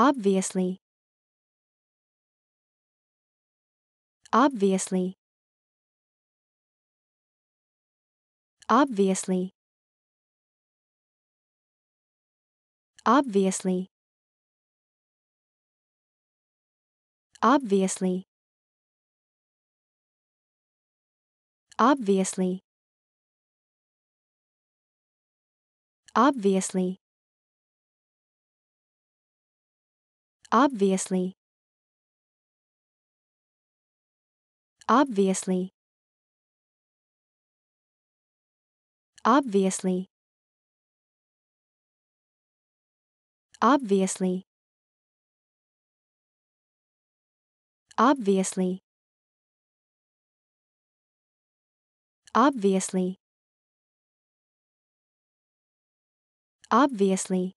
Obviously. Obviously. Obviously. Obviously. Obviously. Obviously. Obviously. Obviously. Obviously. Obviously. Obviously. Obviously. Obviously. Obviously.